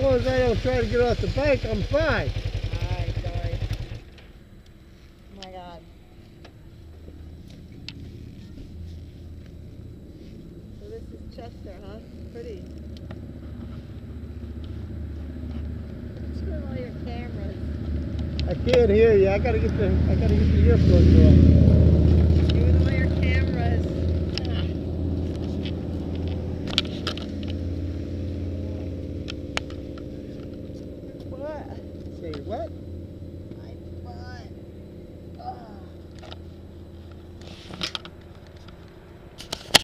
As long as I don't try to get off the bike, I'm fine. Alright, sorry. Oh my god. So this is Chester, huh? Pretty. Screw all your cameras. I can't hear you. I gotta get the I gotta get the earplugs off.